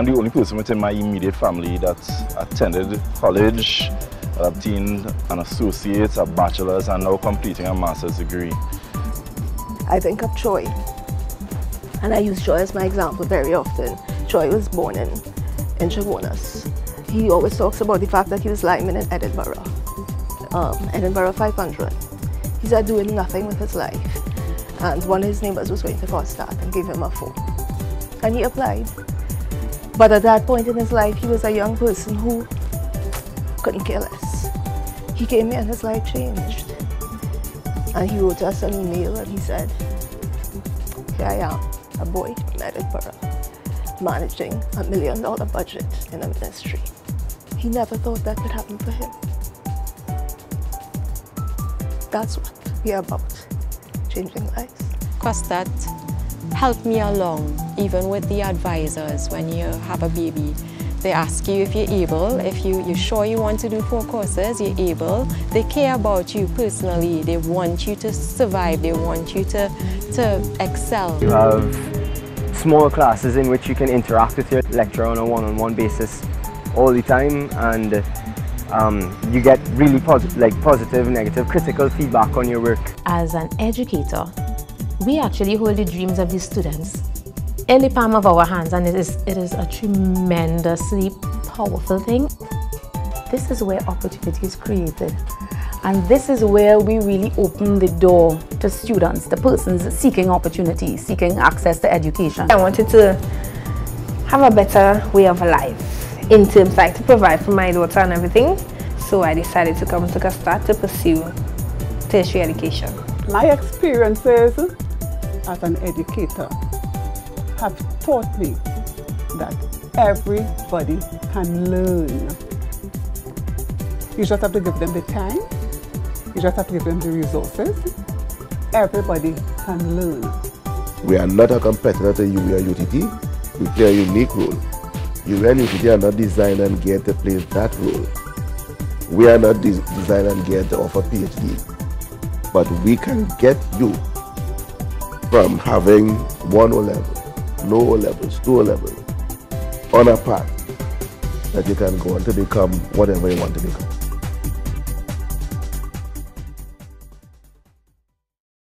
I am the only person within my immediate family that attended college, obtained an associate's, a bachelor's, and now completing a master's degree. I think of Troy, and I use Troy as my example very often. Troy was born in, in Chaguanas. He always talks about the fact that he was lineman in Edinburgh, um, Edinburgh 500. He's uh, doing nothing with his life. And one of his neighbors was going to COSTAATT and gave him a phone. And he applied. But at that point in his life, he was a young person who couldn't care less. He came here and his life changed. And he wrote us an email and he said, here I am, a boy from Edinburgh, managing a million dollar budget in a ministry. He never thought that could happen for him. That's what we're about, changing lives. COSTAATT helped me along, even with the advisors when you have a baby. They ask you if you're able, if you, you're sure you want to do four courses, you're able. They care about you personally. They want you to survive. They want you to, to excel. You have small classes in which you can interact with your lecturer on a one-on-one -on -one basis all the time and um, you get really posi like positive, negative, critical feedback on your work. As an educator, we actually hold the dreams of the students in the palm of our hands and it is, it is a tremendously powerful thing. This is where opportunity is created and this is where we really open the door to students, the persons seeking opportunity, seeking access to education. I wanted to have a better way of life in terms like to provide for my daughter and everything. So I decided to come to COSTAATT to pursue tertiary education. My experiences as an educator have taught me that everybody can learn. You just have to give them the time, you just have to give them the resources. Everybody can learn. We are not a competitor to UWI UTT. We play a unique role. And UTT are not designed and geared to play that role. We are not des designed and geared to offer PhD. But we can get you from having one O level, no O levels, two O levels, on a path that you can go on to become whatever you want to become.